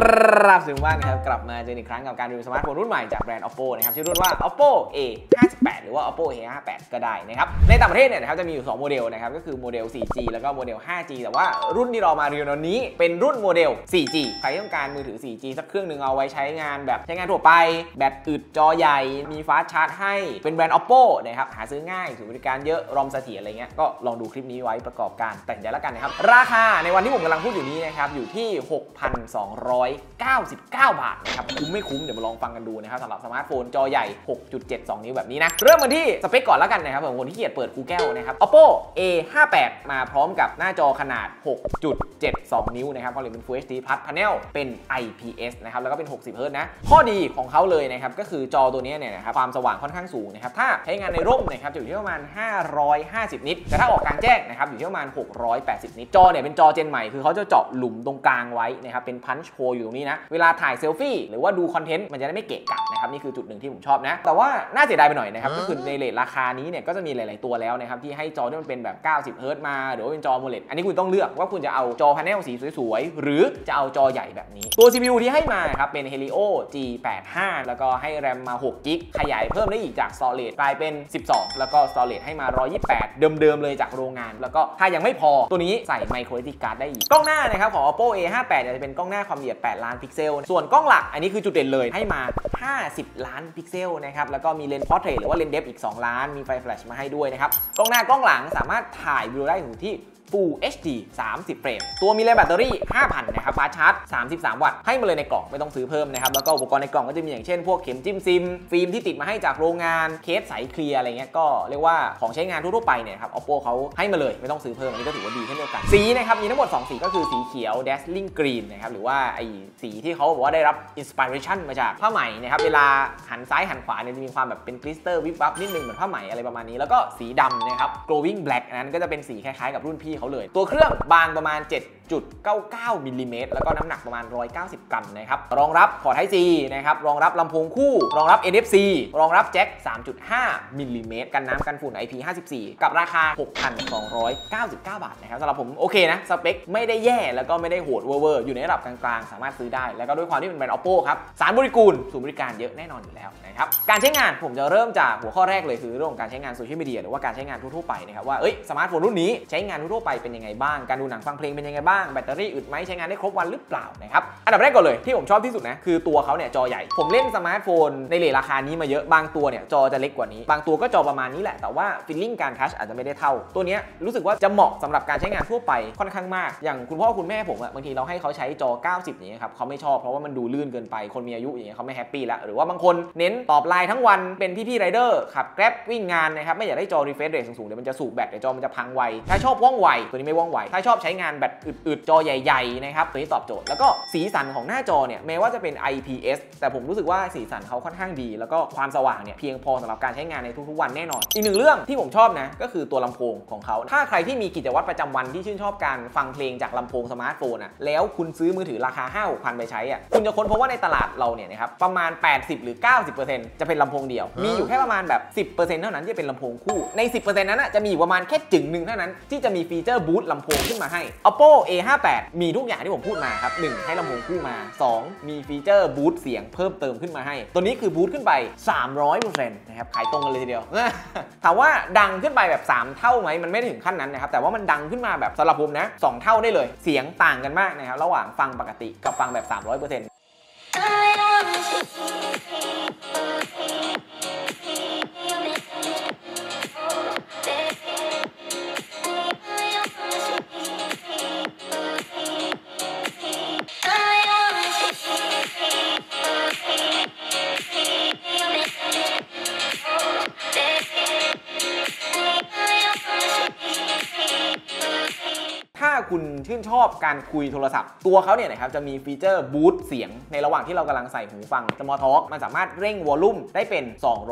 ครับถึงว่างนะครับ กลับมาเจออีกครั้งกับการรีวิวสมาร์ทโฟนรุ่นใหม่จากแบรนด์ oppo นะครับ ชื่อรุ่นว่า oppo a 58หรือว่า oppo a 58ก็ได้นะครับ ในต่างประเทศเนี่ยนะครับจะมีอยู่ 2 โมเดลนะครับ ก็คือโมเดล 4G แล้วก็โมเดล 5G แต่ว่ารุ่นที่เรามารีวิวนนี้เป็นรุ่นโมเดล 4G ใครต้องการมือถือ 4G สักเครื่องหนึ่งเอาไว้ใช้งานแบบใช้งานทั่วไป แบตอึดจอใหญ่ มี fast charge ให้ เป็นแบรนด์ oppo นะครับ หาซื้อง่ายศูนย์บริการเยอะ ROM เสถียรอะไรเงี้ย ก็ลองดูคลิปนี้ไว้ประกอบการตัดสินใจแล้วกันนะครับ ราคาในวันที่ผมกำลังพูดอยู่นี้นะครับอยู่ที่6,299 บาทนะครับคุ้มไม่คุ้มเดี๋ยวมาลองฟังกันดูนะครับสำหรับสมาร์ทโฟนจอใหญ่ 6.72 นิ้วแบบนี้นะเริ่มกันที่สเปคก่อนแล้วกันนะครับผมคนที่เกียดเปิด Google นะครับ oppo a 58มาพร้อมกับหน้าจอขนาด 6.72 นิ้วนะครับความเอียดเป็น Full HD Plus Panel เป็น IPS นะครับแล้วก็เป็น 60 Hz นะข้อดีของเขาเลยนะครับก็คือจอตัวนี้เนี่ยนะครับความสว่างค่อนข้างสูงนะครับถ้าใช้งานในร่มนะครับจะอยู่ที่ประมาณ 550 นิตแต่ถ้าออกกลางแจ้งนะครับอยู่ที่ประมาณ 680 nit จอเนี่ยเป็นจอ gen ใหม่คือเขาจะเจาะหลุมตรงกลางไว้นะครับเป็น punch hole อยู่ตรงนี้นะ เวลาถ่ายเซลฟี่หรือว่าดูคอนเทนต์มันจะได้ไม่เกะกะนะครับนี่คือจุดหนึ่งที่ผมชอบนะ แต่ว่าน่าเสียดายไปหน่อยนะครับก็คือใน rate ราคานี้เนี่ยก็จะมีหลาย ๆ ตัวแล้วนะครับที่ให้จอที่มันเป็นแบบ 90เฮิร์ตซ์มาหรือว่าเป็นจอ AMOLED อันนี้คุณต้องเลือกว่าคุณจะเอาจอ panel สีสวย ๆ หรือจะเอาจอใหญ่แบบนี้ ตัว CPU ที่ให้มาครับเป็น Helio G85 แล้วก็ให้แรมมา6 GB ขยายเพิ่มได้อีกจาก Solid กลายเป็น 12 แล้วก็ Solid ให้มา 128 เดิม ๆ เลยจากโรงงาน แล้วก็ถ้ายังไม่พอตัวนี้ใส่ Micro SD card ได้อีก กล้องหน้านะครับของ Oppo A58 เนี่ยจะเป็นกล้องหน้าความละเอียด8 ล้านพิกเซล ส่วนกล้องหลักอันนี้คือจุดเด่นเลยให้มา 50 ล้านพิกเซลนะครับ แล้วก็มีเลนส์ portrait หรือว่าเลนส์ depth อีก 2 ล้าน มีไฟแฟลชมาให้ด้วยนะครับ กล้องหน้ากล้องหลังสามารถถ่ายวิดีโอได้ถึงที่ Full HD 30 เฟรม ตัวมีแรงแบตเตอรี่ 5,000 นะครับ fast charge 33 วัตต์ ให้มาเลยในกล่องไม่ต้องซื้อเพิ่มนะครับ แล้วก็อุปกรณ์ในกล่องก็จะมีอย่างเช่น พวกเข็มจิ้มซิม ฟิล์มที่ติดมาให้จากโรงงาน เคสใส clear อะไรเงี้ย ก็เรียกว่าของใช้งานทั่วๆไปเนี่ยครับ Oppo เขาให้มาเลยไม่ต้องซื้อเพิ่ม อันนี้ก็ถือว่าดีเช่นเดียวกัน สีนะครับ มีทั้งหมด 2 สีก็คือสีเขียว dazzling green นะครับหรือว่าไอ้สีที่เขาบอกว่าได้รับ inspiration มาจากผ้าไหมนะครับเวลาหันซ้ายหันขวาเนี่ยจะมีความแบบเป็น glitter วิบวับนิดนึงเหมือนผ้าไหมอะไรประมาณนี้แล้วก็สีดำนะครับ glowing black นั้นก็จะเป็นสีคล้ายๆกับรุ่นพี่เขาเลย ตัวเครื่องบางประมาณ 7.99มิลลิเมตรแล้วก็น้ำหนักประมาณ 190 กรัมนะครับ รองรับพอร์ต Type C นะครับ รองรับลำโพงคู่ รองรับ NFC รองรับแจ็ค 3.5มิลลิเมตรกันน้ำกันฝุ่น IP54 กับราคา 6,299 บาทนะครับสำหรับผมโอเคนะ สเปคไม่ได้แย่แล้วก็ไม่ได้โหดเวอร์อยู่ในระดับกลางๆ สามารถซื้อได้ แล้วก็ด้วยความที่เป็นแบรนด์ Oppo ครับ สารบริกูลศูนบริการเยอะแน่นอนอยู่แล้วนะครับ การใช้งานผมจะเริ่มจากหัวข้อแรกเลยคือเรื่องของการใช้งานโซเชียลมีเดียหรือว่าการใช้งานทั่วๆไปนะครับว่าเอ้ยสมาร์ทโฟนรุ่นนี้ใช้งานทั่วๆไปเป็นยังไงบ้างการดูหนังฟังเพลงเป็นยังไงบ้างแบตเตอรี่อึดไหมใช้งานได้ครบวันหรือเปล่านะครับอันดับแรกก่อนเลยที่ผมชอบที่สุดนะคือตัวเขาเนี่ยจอใหญ่ผมเล่นสมาร์ทโฟนใน rate ราคานี้มาเยอะบางตัวเนี่ยจอจะเล็กกว่านี้ บางตัวก็จอประมาณนี้แหละแต่ว่า feeling การ touch อาจจะไม่ได้เท่า ตัวนี้รู้สึกว่าจะเหมาะสำหรับการใช้งานทั่วไปค่อนข้างมากอย่างคุณพ่อคุณแม่ผมอะบางทีเราให้เขาใช้จอ 90 อย่างเงี้ยครับเขาไม่ชอบเพราะว่ามันดูลื่นเกินไปคนมีอายุอย่างเงี้ยเขาไม่ happy ละหรือว่าบางคนเน้นตอบไลน์ทั้งวันเป็นพี่ๆไรเดอร์ขับแกร็บวิ่งงานนะครับไม่อยากได้จอ refresh rate สูงๆเดี๋ยวมันจะสูบแบตเดี๋ยวจอมันจะพังไวถ้าชอบว่องไวตัวนี้ไม่ว่องไวถ้าชอบใช้งานแบตอึดๆจอใหญ่ๆนะครับตัวนี้ตอบโจทย์ แล้วก็สีสันของหน้าจอเนี่ยแม้ว่าจะเป็น IPS แต่ผมรู้สึกว่าสีสันเขาค่อนข้างดี แล้วก็ความสว่างเนี่ยเพียงพอสำหรับการใช้งานในทุกๆวันแน่นอน อีกหนึ่งเรื่องที่ผมชอบนะก็คือตัวลำโพงของเขา ถ้าใครที่มีกิจวัตรประจำวันที่ชื่นชอบการฟังเพลงจากลำโพงสมาร์ทโฟนอะแล้วคุณซื้อมือถือราคา5 6พันไปใช้อะคุณจะค้นพบว่าในตลาดเราเนี่ยนะครับประมาณ 80 หรือ 90%จะเป็นลำโพงเดียว มีอยู่แค่ประมาณแบบ 10%เท่านั้นที่เป็นลำโพงคู่ใน 10%นั้นจะมีอยู่ประมาณแค่จึงหนึ่งเท่านั้นที่จะมีฟีเจอร์บูตลำโพงขึ้นมาให้ Oppo A58 มีทุกอย่างที่ผมพูดมาครับ 1 ให้ลำโพงคู่มา 2 มีฟีเจอร์บูตเสียงเพิ่มเติมขึ้นมาให้ ตัวนี้คือบูตขึ้นไป 300%นะครับ ขายตรงกันเลยทีเดียว ถามว่าดังขึ้นไปแบบ 3 เท่าไหม มันไม่ถึงขั้นนั้นนะครับ แต่ว่ามันดังขึ้นมาแบบสำหรับผมนะ 2 เท่าได้เลย เสียงต่างกันมากนะครับ ระหว่างฟังปกติกับฟังแบบ 300% คุณชื่นชอบการคุยโทรศัพท์ ตัวเขาเนี่ยนะครับจะมีฟีเจอร์ boost เสียง ในระหว่างที่เรากำลังใส่หูฟัง Small Talk มันสามารถเร่ง volume ได้เป็น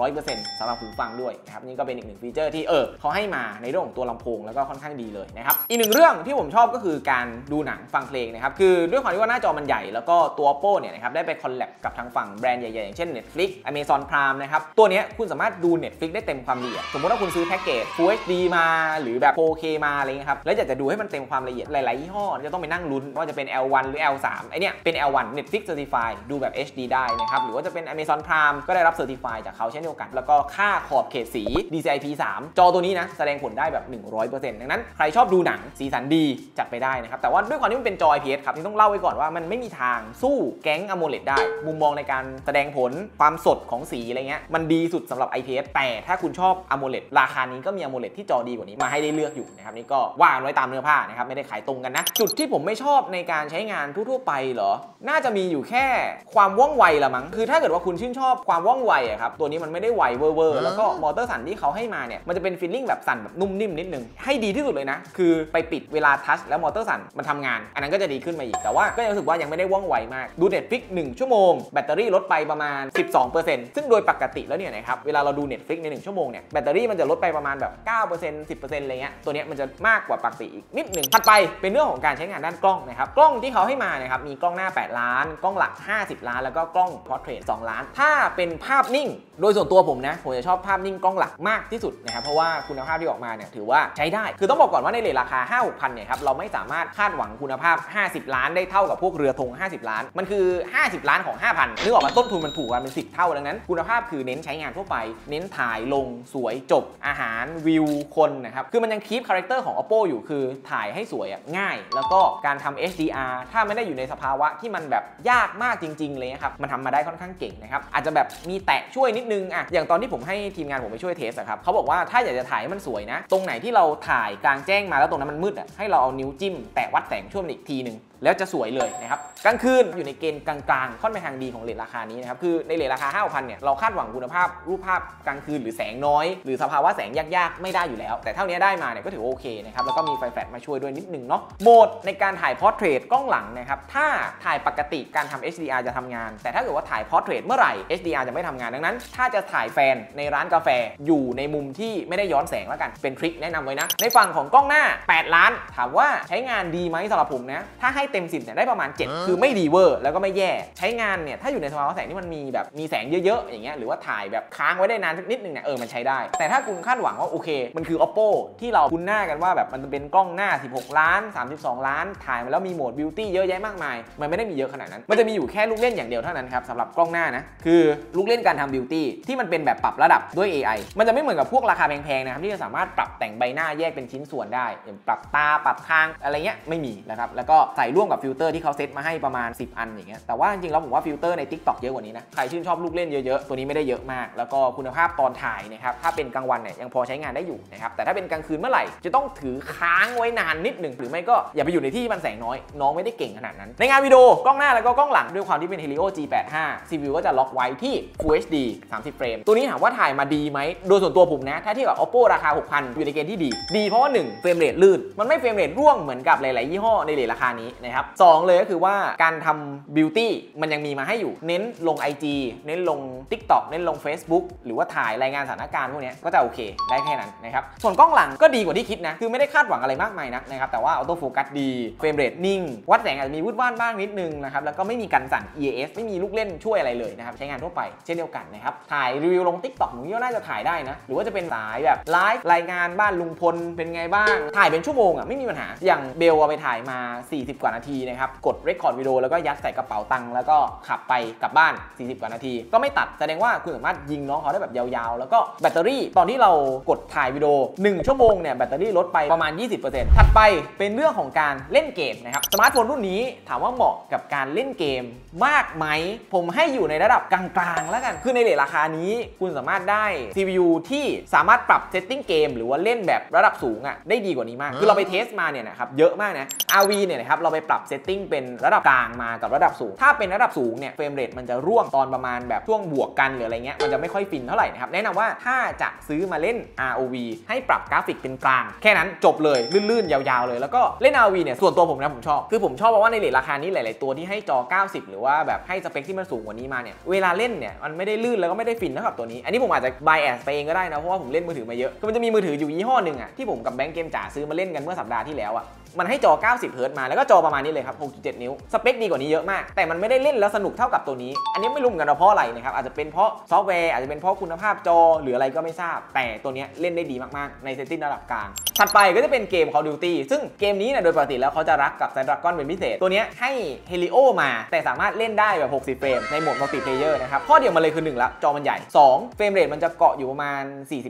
200%สำหรับหูฟังด้วยนะครับนี่ก็เป็นอีกหนึ่งฟีเจอร์ที่เออเขาให้มาในเรื่องของตัวลำโพงแล้วก็ค่อนข้างดีเลยนะครับอีกหนึ่งเรื่องที่ผมชอบก็คือการดูหนังฟังเพลงนะครับคือด้วยความที่ว่าหน้าจอมันใหญ่แล้วก็ตัว Oppo เนี่ยนะครับได้ไป collab กับทางฝั่งแบรนด์ใหญ่ๆอย่างเช่น Netflix Amazon Prime นะครับตัวเนี้ยคุณสามารถดู Netflix ได้เต็มความละเอียดสมมติว่าคุณซื้อแพ็กเกจ Full HD มา หรือแบบ 4K มาอะไรเงี้ยครับแล้วอยากจะดูให้มันเต็มความละเอียดหลาย ๆ ยี่ห้อจะต้องไปนั่งลุ้นว่าจะเป็น L1 หรือ L3 ไอเนี้ยเป็น L1 Netflix Certify ดูแบบ HD ได้นะครับ หรือว่าจะเป็น Amazon Prime ก็ได้รับ Certify จากเขาเช่นเดียวกัน แล้วก็ค่าขอบเขตสี DCI P3 จอตัวนี้นะ แสดงผลได้แบบ 100%ดังนั้นใครชอบดูหนังสีสันดีจัดไปได้นะครับ แต่ว่าด้วยความที่มันเป็นจอ IPS ครับที่ต้องเล่าไว้ก่อนว่ามันไม่มีทางสู้แก๊ง AMOLED ได้ มุมมองในการแสดงผลความสดของสีอะไรเงี้ยมันดีสุดสำหรับ IPS แต่ถ้าคุณชอบ AMOLED ราคานี้ก็มี AMOLED ที่จอดีกว่านี้มาให้ได้เลือกอยู่นะครับนี่ก็ว่าไว้ตามเนื้อผ้านะครับไม่ได้ขายตรงกันนะ จุดที่ผมไม่ชอบในการใช้งานทั่วๆไปเหรอ น่าจะมีอยู่แค่ความว่องไวละมั้ง คือถ้าเกิดว่าคุณชื่นชอบความว่องไวอะครับ ตัวนี้มันไม่ได้ไวเวอร์ๆแล้วก็มอเตอร์สั่นที่เขาให้มาเนี่ย มันจะเป็น feeling แบบสั่นแบบนุ่มนิ่มนิดนึง ให้ดีที่สุดเลยนะ คือไปปิดเวลา touch แล้วมอเตอร์สั่นมันทำงาน อันนั้นก็จะดีขึ้นมาอีก แต่ว่าก็ยังรู้สึกว่ายังไม่ได้ว่องไวมาก ดู Netflix 1ชั่วโมง แบตเตอรี่ลดไปประมาณ 12%ซึ่งโดยปกติแล้วเนี่ยนะครับเวลาเราดู Netflix ใน 1 ชั่วโมงเนี่ยแบตเตอรี่มันจะลดไปประมาณแบบ9% 10%อะไรเงี้ยตัวเนี้ยมันจะมากกว่าปกติอีกนิดหนึ่งถัดไปเป็นเรื่องของการใช้งานด้านกล้องนะครับ กล้องที่เขาให้มานะครับ มีกล้องหน้า 8 ล้าน กล้องหลัก 50 ล้าน แล้วก็กล้อง Portrait 2ล้าน ถ้าเป็นภาพนิ่ง โดยส่วนตัวผมนะ ผมจะชอบภาพนิ่งกล้องหลักมากที่สุดนะครับ เพราะว่าคุณภาพที่ออกมาเนี่ยถือว่าใช้ได้ คือต้องบอกก่อนว่าในเรทราคา 5 6พันเนี่ยครับ เราไม่สามารถคาดหวังคุณภาพ 50 ล้านได้เท่ากับพวกเรือธง 50 ล้าน มันคือ 50 ล้านของ 5,000นึกออกมาต้นทุนมันถูกกันเป็น10เท่าดังนั้น คุณภาพคือเน้นใช้งานทั่วไป เน้นถ่ายลงสวยจบอาหารวิวคนนะครับคือมันยัง keep character ของ oppo อยู่คือถ่ายให้สวยเนี่ยง่าย แล้วก็การทำ HDR ถ้าไม่ได้อยู่ในสภาวะที่มันแบบยากมากจริง ๆ เลยครับ มันทำมาได้ค่อนข้างเก่งนะครับ อาจจะแบบมีแตะช่วยนิดนึงอะอย่างตอนที่ผมให้ทีมงานผมไปช่วย test อะครับเขาบอกว่าถ้าอยากจะถ่ายให้มันสวยนะ ตรงไหนที่เราถ่ายกลางแจ้งมาแล้วตรงนั้นมันมืดอะให้เราเอานิ้วจิ้มแตะวัดแสงช่วงอีกทีหนึ่งแล้วจะสวยเลยนะครับกลางคืนอยู่ในเกณฑ์กลางๆ ค่อนไปทางดีของ rate ราคานี้นะครับคือใน rate ราคา 5 0 0 0เนี่ยเราคาดหวังคุณภาพรูปภาพกลางคืนหรือแสงน้อย หรือสภาวะแสงยากๆ ไม่ได้อยู่แล้ว แต่เท่านี้ได้มาเนี่ยก็ถือโอเคนะครับแล้วก็มีไฟแฟลชมาช่วยด้วยนิดนึงเนาะโหมดในการถ่าย portrait กล้องหลังนะครับถ้าถ่ายปกติการทำ HDR จะทำงาน แต่ถ้าเกิดว่าถ่าย portrait เมื่อไหร่ HDR จะไม่ทำงานดังนั้น ถ้าจะถ่ายแฟนในร้านกาแฟอยู่ในมุมที่ไม่ได้ย้อนแสงแล้วกันเป็น trick แนะนำไว้นะในฝั่งของกล้องหน้า 8 ล้าน ถามว่าใช้งานดีไหมสำหรับผมนะถ้าให้เต็ม10เนี่ยได้ประมาณ 7 คือไม่ดีเวอร์ แล้วก็ไม่แย่ใช้งานเนี่ยถ้าอยู่ในสภาวะแสงที่มันมีแบบมีแสงเยอะๆอย่างเงี้ยหรือว่าถ่ายแบบค้างไว้ได้นานสักนิดนึงเนี่ยเออมันใช้ได้ แต่ถ้าคุณคาดหวังว่าโอเค มันคือ oppo ที่เราคุ้นหน้ากันว่าแบบมันเป็นกล้องหน้า 16 ล้าน 32 ล้าน ถ่ายมาแล้วมีโหมด beauty เยอะแยะมากมาย มันไม่ได้มีเยอะขนาดนั้น มันจะมีอยู่แค่ลูกเล่นอย่างเดียวเท่านั้นครับสำหรับกล้องหน้านะ คือลูกเล่นการทำ beauty ที่มันเป็นแบบปรับระดับด้วย AI มันจะไม่เหมือนกับพวกราคาแพงๆนะครับที่จะสามารถปรับแต่งใบหน้าแยกเป็นชิ้นส่วนได้อย่างปรับตาปรับคางอะไรเงี้ยไม่มีนะครับแล้วก็ใส่ร่วมกับฟิลเตอร์ที่เขาเซตมาให้ประมาณ 10 อันอย่างเงี้ยแต่ว่าจริงๆแล้วผมว่าฟิลเตอร์ใน TikTok เยอะกว่านี้นะใครชื่นชอบลูกเล่นเยอะๆตัวนี้ไม่ได้เยอะมาก แล้วก็คุณภาพตอนถ่ายนะครับถ้าเป็นกลางวันเนี่ยยังพอใช้งานได้อยู่นะครับแต่ถ้าเป็นกลางคืนเมื่อไหร่จะต้องถือค้างไว้นานนิดหนึ่งหรือไม่ก็อย่าไปอยู่ในที่มันแสงน้อยน้องไม่ได้เก่งขนาดนั้น ในงานวิดีโอกล้องหน้าแล้วก็กล้องหลังด้วยความที่เป็น Helio G85 CPU ก็จะล็อกไว้ที่ Full HD 30 เฟรมตัวนี้ถามว่าถ่ายมาดีไหมโดยส่วนตัวผมนะ ถ้าเทียบกับ Oppo ราคา 6,000 อยู่ในเกณฑ์ที่ดี ดีเพราะว่า1 frame rate ลื่น มันไม่ frame rate ร่วงเหมือนกับหลาย ๆ ยี่ห้อใน rate ราคานี้นะครับสองเลยก็คือว่าการทำ beauty มันยังมีมาให้อยู่ เน้นลง IG เน้นลง TikTok เน้นลง Facebook หรือว่าถ่ายรายงานสถานการณ์พวกนี้ก็จะโอเคได้แค่นั้นนะครับส่วนกล้องหลังก็ดีกว่าที่คิดนะ คือไม่ได้คาดหวังอะไรมากมายนะนะครับแต่ว่า auto focus ดี frame rate นิ่ง วัดแสงอาจจะมีวูบวาบบ้างนิดนึงนะครับแล้วก็ไม่มีการสั่น EIS ไม่มีลูกเล่นช่วยอะไรเลยนะครับใช้งานทั่วไปเช่นเดียวกันนะครับถ่ายรีวิวลง TikTok หนูก็น่าจะถ่ายได้นะหรือว่าจะเป็นสายแบบไลฟ์รายงานบ้านลุงพลเป็นไงบ้างถ่ายเป็นชั่วโมงอะไม่มีปัญหาอย่างเบลเอาไปถ่ายมา 40 กว่านาทีนะครับกด record วิดีโอแล้วก็ยัดใส่กระเป๋าตังค์แล้วก็ขับไปกลับบ้าน 40 กว่านาที ก็ไม่ตัดแสดงว่าคุณสามารถยิงน้องเขาได้แบบยาวๆ แล้วก็แบตเตอรี่ตอนที่เรากดถ่ายวิดีโอ 1 ชั่วโมงเนี่ยแบตเตอรี่ลดไปประมาณ 20%ถัดไปเป็นเรื่องของการเล่นเกมนะครับสมาร์ทโฟนรุ่นนี้ถามว่าเหมาะกับการเล่นเกมมากไหม ผมให้อยู่ในระดับกลางๆ แล้วกัน คือใน rate ราคานี้คุณสามารถได้ CPU ที่สามารถปรับ setting เกมหรือว่าเล่นแบบระดับสูงอะได้ดีกว่านี้มาก คือเราไป test มาเนี่ยนะครับเยอะมากนะ RV เนี่ยนะครับเราไปปรับ setting เป็นระดับกลางมากับระดับสูง ถ้าเป็นระดับสูงเนี่ย frame rate มันจะร่วงตอนประมาณแบบช่วงบวกกันหรืออะไรเงี้ยมันจะไม่ค่อยฟินเท่าไหร่นะครับแนะนำว่าถ้าจะซื้อมาเล่น ROV ให้ปรับกราฟิกเป็นกลาง แค่นั้นจบเลยลื่นๆ ยาวๆเลย แล้วก็เล่น ROV เนี่ยส่วนตัวผมนะผมชอบ คือผมชอบเพราะว่าใน rate ราคานี้หลาย ๆ ตัวที่ให้จอ 90 หรือว่าแบบให้สเปคที่มันสูงกว่านี้มาเนี่ยเวลาเล่นเนี่ยมันไม่ได้ลื่นแล้วก็ไม่ได้ฟินเท่ากับตัวนี้ อันนี้ผมอาจจะ bias ไปเองก็ได้นะเพราะว่าผมเล่นมือถือมาเยอะก็มันจะมีมือถืออยู่ยี่ห้อหนึ่งอะที่ผมกับแบงค์เกมจ๋าซื้อมาเล่นกันเมื่อสัปดาห์ที่แล้วอะ มันให้จอ 90เฮิรตซ์มาแล้วก็จอประมาณนี้เลยครับ 6.7 นิ้ว สเปคดีกว่านี้เยอะมาก แต่มันไม่ได้เล่นแล้วสนุกเท่ากับตัวนี้ อันนี้ไม่รู้เหมือนกันว่าเพราะอะไรนะครับ อาจจะเป็นเพราะซอฟต์แวร์ อาจจะเป็นเพราะคุณภาพจอหรืออะไรก็ไม่ทราบ แต่ตัวนี้เล่นได้ดีมากๆ ใน setting ระดับกลาง ถัดไปก็จะเป็นเกม Call of Duty ซึ่งเกมนี้เนี่ยโดยปกติแล้วเขาจะรักกับ Snapdragon เป็นพิเศษ ตัวนี้ให้ Helio มา แต่สามารถเล่นได้แบบ 60 เฟรมในโหมด multiplayer นะครับ ข้อเดียวมาเลยคือ1ละจอมันใหญ่ 2 frame rate มันจะเกาะอยู่ประมาณ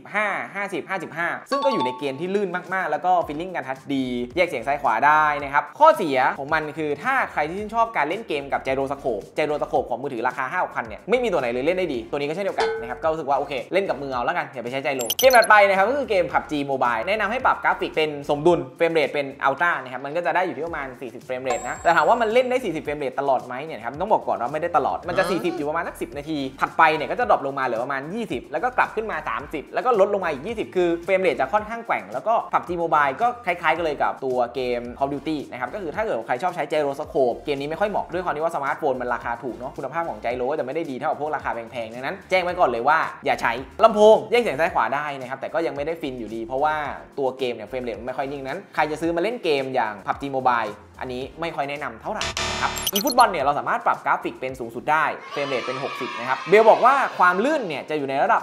45 50 55 ซึ่งก็อยู่ในเกณฑ์ที่ลื่นมากๆ แล้วก็ feeling การ touch ดี แยกเสียงซ้ายขวาได้นะครับ ข้อเสียของมันคือถ้าใครที่ชื่นชอบการเล่นเกมกับ gyroscope gyroscope ของมือถือราคา5 6 0 0เนี่ยไม่มีตัวไหนเลยเล่นได้ดี ตัวนี้ก็เช่นเดียวกันนะครับก็รู้สึกว่าโอเค เล่นกับมือเอาแล้วกันอย่าไปใช้ gyro เกมถัดไปนะครับก็คือเกม PUBG Mobile แนะนำให้ปรับกราฟิกเป็นสมดุล frame rate เป็น ultra นะครับมันก็จะได้อยู่ที่ประมาณ 40 frame rate นะแต่ถามว่ามันเล่นได้ 40 frame rate ตลอดไหมเนี่ยครับต้องบอกก่อนว่าไม่ได้ตลอดมันจะ 40 อยู่ประมาณสัก 10 นาที ถัดไปเนี่ยก็จะ drop ลงมาเหลือประมาณ 20 แล้วก็กลับขึ้นมา 30 แล้วก็ลดลงมาอีก 20 คือ frame rate จะค่อนข้างแกว่งแล้วก็ PUBG Mobile ก็คล้ายๆกันเลยกับตัวเกเกม Call of Duty นะครับก็คือถ้าเกิดใครชอบใช้ gyroscope เกมนี้ไม่ค่อยเหมาะด้วยความที่ว่าสมาร์ทโฟนมันราคาถูกเนาะคุณภาพของ gyro ก็จะไม่ได้ดีเท่ากับพวกราคาแพงๆดังนั้นแจ้งไว้ก่อนเลยว่าอย่าใช้ลำโพงแยกเสียงซ้ายขวาได้นะครับแต่ก็ยังไม่ได้ฟินอยู่ดี เพราะว่าตัวเกมเนี่ย frame rate มันไม่ค่อยนิ่งนั้นใครจะซื้อมาเล่นเกมอย่าง PUBG Mobile อันนี้ไม่ค่อยแนะนำเท่าไหร่ครับ eFootball เนี่ยเราสามารถปรับกราฟิกเป็นสูงสุดได้frame rate เป็น 60 นะครับ เบลบอกว่าความลื่นเนี่ยจะอยู่ในระดับ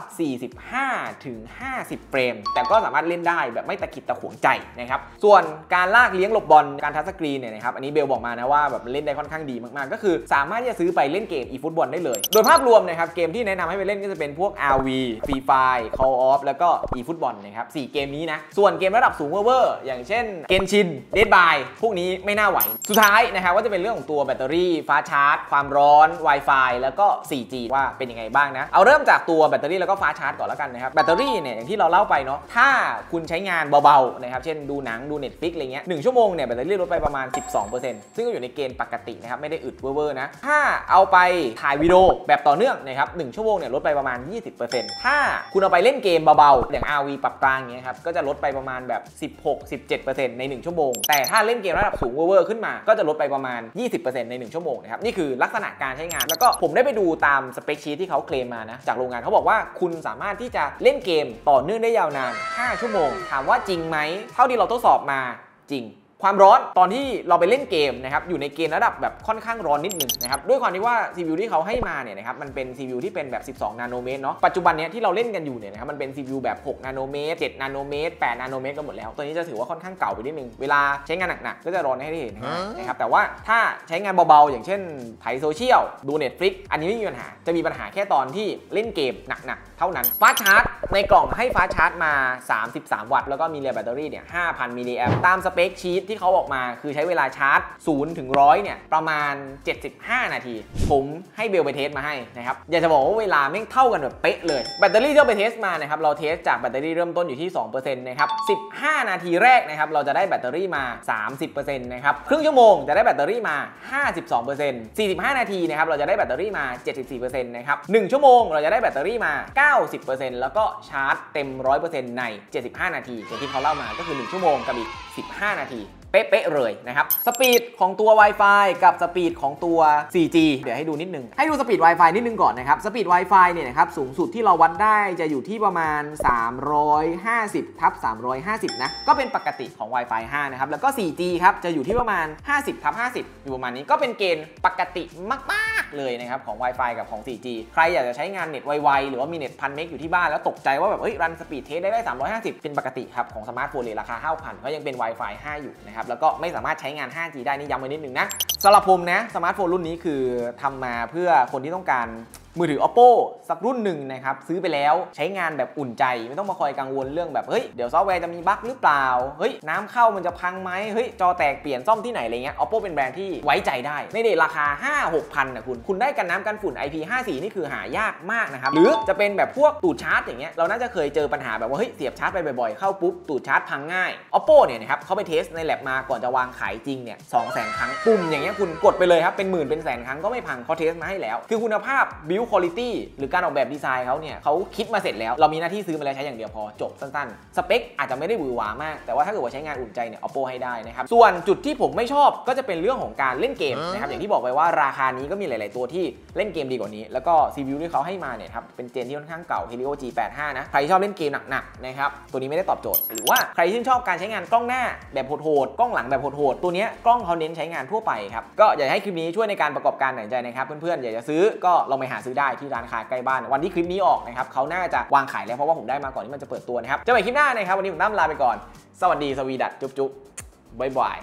45 ถึง 50 เฟรม แต่ก็สามารถเล่นได้แบบไม่ตะขิดตะขวงใจนะครับ ส่วนการลากเลี้ยงหลบบอลการ touch screen เนี่ยนะครับอันนี้เบลบอกมานะว่าแบบเล่นได้ค่อนข้างดีมากๆ ก็คือสามารถที่จะซื้อไปเล่นเกม eFootball ได้เลย โดยภาพรวมนะครับเกมที่แนะนำให้ไปเล่นก็จะเป็นพวก ROV Free Fire Call of แล้วก็ eFootball นะครับ4เกมนี้นะส่วนเกมระดับสูงเวอร์อย่างเช่น Genshin Dead by พวกนี้ไม่น่าไหว สุดท้ายนะครับก็จะเป็นเรื่องของตัวแบตเตอรี่ fast charge ความร้อน Wi-Fi แล้วก็ 4G ว่าเป็นยังไงบ้างนะ เอาเริ่มจากตัวแบตเตอรี่แล้วก็ fast charge ก่อนแล้วกันนะครับ แบตเตอรี่เนี่ยอย่างที่เราเล่าไปเนาะ ถ้าคุณใช้งานเบาๆนะครับ เช่นดูหนังดู Netflix อะไรเงี้ย 1 ชั่วโมงเนี่ยแบตเตอรี่ลดไปประมาณ 12%ซึ่งก็อยู่ในเกณฑ์ปกตินะครับไม่ได้อึดเวอร์ๆนะถ้าเอาไปถ่ายวิดีโอแบบต่อเนื่องนะครับ 1 ชั่วโมงเนี่ยลดไปประมาณ 20%ถ้าคุณเอาไปเล่นเกมเบาๆอย่าง RV ปรับกลางเงี้ยครับก็จะลดไปประมาณแบบ 16-17%ใน 1 ชั่วโมง แต่ถ้าเล่นเกมระดับสูงเวอร์ๆขึ้นมา ก็จะลดไปประมาณ 20%ใน 1 ชั่วโมงนะครับ นี่คือลักษณะการใช้งาน แล้วก็ผมได้ไปดูตามสเปคชีทที่เขาเคลมมานะ จากโรงงานเขาบอกว่าคุณสามารถที่จะเล่นเกมต่อเนื่องได้ยาวนาน 5 ชั่วโมง ถามว่าจริงไหม เท่าที่เราทดสอบมาจริง ความร้อนตอนที่เราไปเล่นเกมนะครับอยู่ในเกณฑ์ระดับแบบค่อนข้างร้อนนิดหนึงนะครับด้วยความที่ว่า CPU ที่เขาให้มาเนี่ยนะครับมันเป็น CPU ที่เป็นแบบ 12 นาโนเมตรเนาะปัจจุบันเนี้ยที่เราเล่นกันอยู่เนี่ยนะครับมันเป็น CPU แบบ 6 นาโนเมตร 7 นาโนเมตร 8 นาโนเมตรกันหมดแล้ว ตัวนี้จะถือว่าค่อนข้างเก่าไปนิดนึง เวลาใช้งานหนักๆก็จะร้อนให้ได้เห็นนะครับแต่ว่าถ้าใช้งานเบาๆ อย่างเช่นไถโซเชียลดู Netflix อันนี้ไม่มีปัญหาจะมีปัญหาแค่ตอนที่เล่นเกมหนักๆ เท่านั้น fast charge ในกล่องให้ fast charge มา 33 วัตต์ แล้วก็มีเรียแบตเตอรี่เนี่ย 5,000 มิลลิแอมป์ตาม spec sheet ที่เขาออกมา คือใช้เวลาชาร์จ 0 ถึง 100 เนี่ย ประมาณ 75 นาที ผมให้เบลไป test มาให้นะครับ อยากจะบอกว่าเวลาแม่งเท่ากันแบบเป๊ะเลย แบตเตอรี่ที่เราไป test มานะครับ เรา test จากแบตเตอรี่เริ่มต้นอยู่ที่ 2%นะครับ 15 นาทีแรกนะครับ เราจะได้แบตเตอรี่มา 30%นะครับ ครึ่งชั่วโมงจะได้แบตเตอรี่มา 52% 45 นาทีนะครับ เราจะได้แบตเตอรี่มา 74%นะครับ 1 ชั่วโมงเราจะได้แบตเตอรี่มา 90%แล้วก็ชาร์จเต็ม 100%ใน 75 นาทีอย่างที่เขาเล่ามาก็คือ 1 ชั่วโมงกับอีก 15 นาทีเป๊ะ ๆ เลยนะครับ speed ของตัว Wi-Fi กับสปีดของตัว 4G เดี๋ยวให้ดูนิดนึง ให้ดูสปีด Wi-Fi นิดนึงก่อนนะครับ สปีด Wi-Fi เนี่ยนะครับสูงสุดที่เราวัดได้จะอยู่ที่ประมาณ 350ทับ350 นะ ก็เป็นปกติของ Wi-Fi 5 นะครับ แล้วก็ 4G ครับ จะอยู่ที่ประมาณ 50ทับ50 อยู่ประมาณนี้ก็เป็นเกณฑ์ปกติมาก ๆ เลยนะครับของ Wi-Fi กับของ 4G ใครอยากจะใช้งานเน็ตไวๆหรือว่ามีเน็ตพันเมกอยู่ที่บ้านแล้วตกใจว่าแบบเฮ้ย run speed test ได้ได้ 350 เป็นปกติครับของสมาร์ทโฟนเลยราคา5,000ก็ยังเป็น Wi-Fi 5 อยู่นะครับแล้วก็ไม่สามารถใช้งาน 5G ได้นี่ย้ำไว้นิดนึงนะสำหรับผมนะสมาร์ทโฟนรุ่นนี้คือทำมาเพื่อคนที่ต้องการ มือถือ oppo สักรุ่นหนึ่งนะครับซื้อไปแล้วใช้งานแบบอุ่นใจ ไม่ต้องมาคอยกังวลเรื่องแบบเฮ้ยเดี๋ยวซอฟต์แวร์จะมี bug หรือเปล่าเฮ้ยน้ำเข้ามันจะพังไหมเฮ้ยจอแตกเปลี่ยนซ่อมที่ไหนอะไรเงี้ย oppo เป็นแบรนด์ที่ไว้ใจได้ไม่ได้ราคา 5 6พันนะคุณคุณได้กันน้ำกันฝุ่น IP54 นี่คือหายากมากนะครับหรือจะเป็นแบบพวกตูดชาร์จอย่างเงี้ยเราน่าจะเคยเจอปัญหาแบบว่าเฮ้ยเสียบชาร์จไปบ่อยๆเข้าปุ๊บตูดชาร์จพังง่าย oppo เนี่ยนะครับเขาไป test ในแลบมาก่อนจะวางขายจริงเนี่ย2 0 0 0 0 0ครั้งปุ่มอย่างเงี้ยคุณกดไปเลยครับเป็นหมื่นเป็นแสนครั้งก็ไม่พังเขา test มาให้แล้ว คือคุณภาพบิว build quality หรือการออกแบบดีไซน์เขาเนี่ยเขาคิดมาเสร็จแล้ว เรามีหน้าที่ซื้อมาแล้วใช้อย่างเดียวพอจบสั้นๆ สเปคอาจจะไม่ได้หวือหวามาก แต่ว่าถ้าเกิดว่าใช้งานอุ่นใจเนี่ย oppo ให้ได้นะครับ ส่วนจุดที่ผมไม่ชอบก็จะเป็นเรื่องของการเล่นเกมนะครับ อย่างที่บอกไปว่าราคานี้ก็มีหลาย ๆ ตัวที่เล่นเกมดีกว่านี้ แล้วก็ CPU ที่เขาให้มาเนี่ยครับ เป็นเจนที่ค่อนข้างเก่า Helio G85 นะ ใครที่ชอบเล่นเกมหนัก ๆ นะครับ ตัวนี้ไม่ได้ตอบโจทย์ หรือว่าใครที่ชอบการใช้งานกล้องหน้าแบบโหดๆ กล้องหลังแบบโหดๆ ตัวเนี้ยกล้องเขาเน้นใช้งานทั่วไปครับ ก็อยากให้คลิปนี้ช่วยในการประกอบการหน่อยใจนะครับ เพื่อนๆ อยากจะซื้อก็ลองไปหาซื้อได้ที่ร้านค้าใกล้บ้าน วันที่คลิปนี้ออกนะครับเขาน่าจะวางขายแล้วเพราะว่าผมได้มาก่อนที่มันจะเปิดตัวนะครับเจอกันคลิปหน้านะครับวันนี้ผมตั้ำลาไปก่อน สวัสดีสวีดัตจุ๊บจุ๊บ๊ายบาย